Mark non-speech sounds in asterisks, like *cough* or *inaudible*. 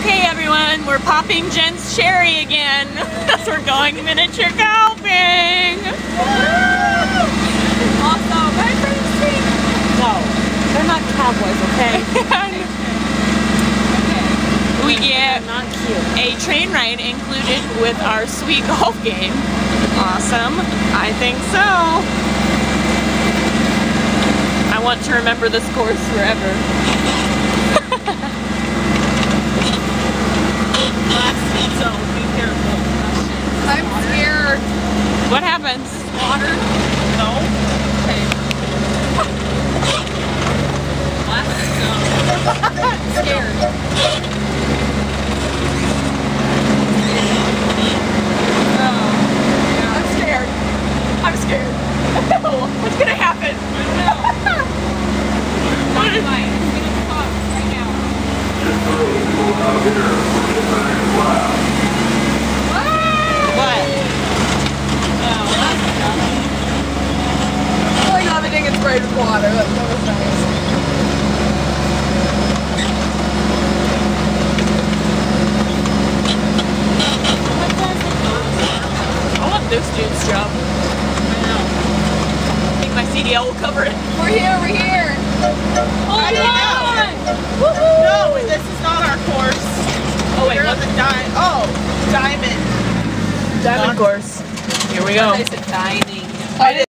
Okay, everyone, we're popping Jen's cherry again *laughs* as we're going miniature golfing. Also, my friend's team. No, they're not cowboys, okay? *laughs* we get a train ride included with our sweet golf game. Awesome. I think so. I want to remember this course forever. So be careful. I'm scared. What happens? Water? No. Okay. Last scared. I'm scared. I'm scared. Oh, *laughs* What's gonna happen? I don't know. Fine. It's gonna pop *laughs* right now. What? I like how everything gets sprayed with water. That, that was nice. I want this dude's job. I know. I think my CDL will cover it. We're here. We're here. Hold on! No, this is not our course. Oh wait, We're on the di- Oh, diamond. Diamond course. Here we go. They said dining. I